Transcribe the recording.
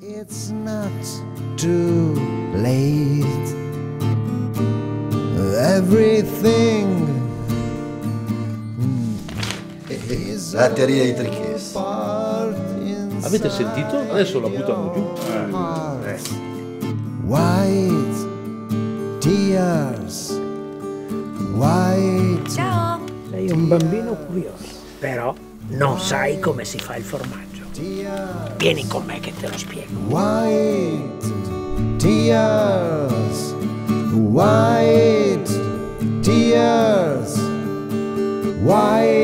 It's not too late. Everything is Latteria di Trichesi. apart Avete sentito? Adesso la buttano giù. White tears, white Ciao! Sei un bambino curioso, però non sai come si fa il formaggio. Tears, Vieni con me che te lo spiego. white tears, white tears, white tears.